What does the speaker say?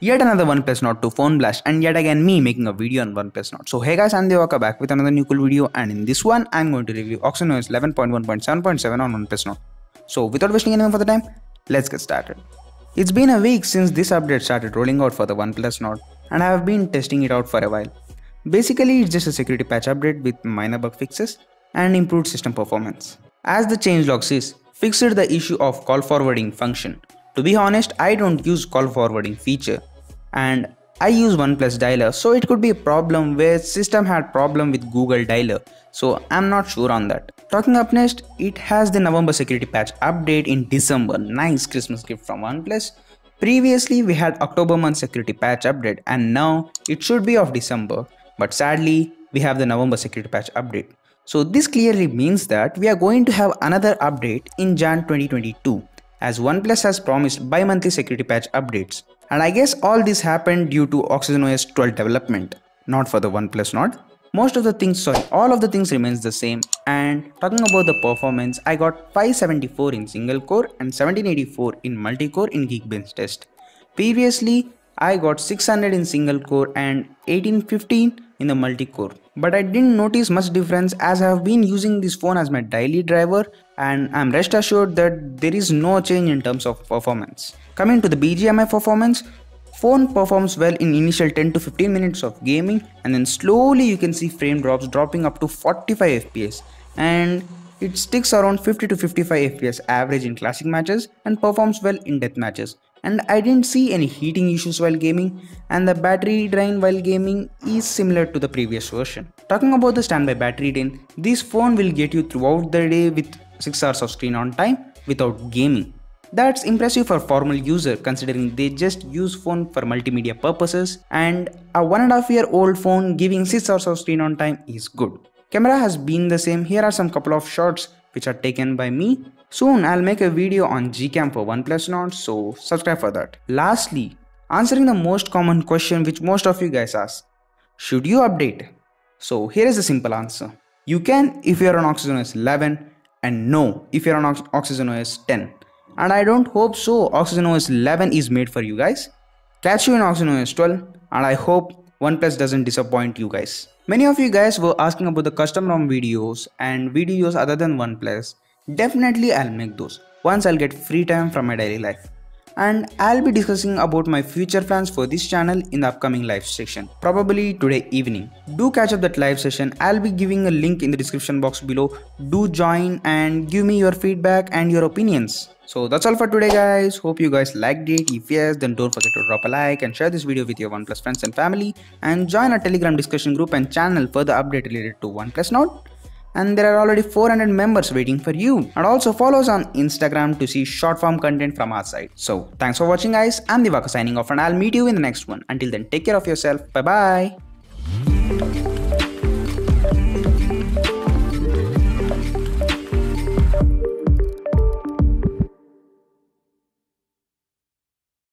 Yet another OnePlus Nord 2 phone blast and yet again me making a video on OnePlus Nord. So hey guys, I'm Devaka back with another new cool video and in this one I'm going to review OxygenOS 11.1.7.7 on OnePlus Nord. So without wasting any more for the time, let's get started. It's been a week since this update started rolling out for the OnePlus Nord and I have been testing it out for a while. Basically it's just a security patch update with minor bug fixes and improved system performance. As the changelog says, fixed the issue of call forwarding function. To be honest, I don't use call forwarding feature and I use OnePlus dialer so it could be a problem where system had problem with Google dialer so I'm not sure on that. Talking up next, it has the November security patch update in December. Nice Christmas gift from OnePlus. Previously we had October month security patch update and now it should be of December but sadly we have the November security patch update. So this clearly means that we are going to have another update in Jan 2022 as OnePlus has promised bi-monthly security patch updates. And I guess all this happened due to OxygenOS 12 development, not for the OnePlus Nord. Most of the things, sorry, all of the things remains the same. And talking about the performance, I got 574 in single core and 1784 in multi-core in Geekbench test. Previously, I got 600 in single core and 1815 in the multi-core. But I didn't notice much difference as I have been using this phone as my daily driver and I'm rest assured that there is no change in terms of performance. Coming to the BGMI performance, phone performs well in initial 10 to 15 minutes of gaming and then slowly you can see frame drops dropping up to 45 fps and it sticks around 50 to 55 fps average in classic matches and performs well in death matches and I didn't see any heating issues while gaming and the battery drain while gaming is similar to the previous version. Talking about the standby battery drain, this phone will get you throughout the day with 6 hours of screen on time without gaming. That's impressive for a formal user considering they just use phone for multimedia purposes and a one and a half year old phone giving 6 hours of screen on time is good. Camera has been the same, here are some couple of shots which are taken by me. Soon I'll make a video on Gcam for OnePlus Nord so subscribe for that. Lastly, answering the most common question which most of you guys ask. Should you update? So here is the simple answer. You can if you're on OxygenOS 11 and no if you're on OxygenOS 10 and I don't hope so OxygenOS 11 is made for you guys. Catch you in OxygenOS 12 and I hope OnePlus doesn't disappoint you guys. Many of you guys were asking about the custom ROM videos and videos other than OnePlus. Definitely I'll make those once I'll get free time from my daily life. And I'll be discussing about my future plans for this channel in the upcoming live session, probably today evening. Do catch up that live session, I'll be giving a link in the description box below. Do join and give me your feedback and your opinions. So that's all for today guys. Hope you guys liked it. If yes, then don't forget to drop a like and share this video with your OnePlus friends and family. And join our telegram discussion group and channel for the update related to OnePlus Nord. And there are already 400 members waiting for you. And also follow us on Instagram to see short form content from our side. So thanks for watching guys. I'm Devaka signing off and I'll meet you in the next one. Until then take care of yourself. Bye bye.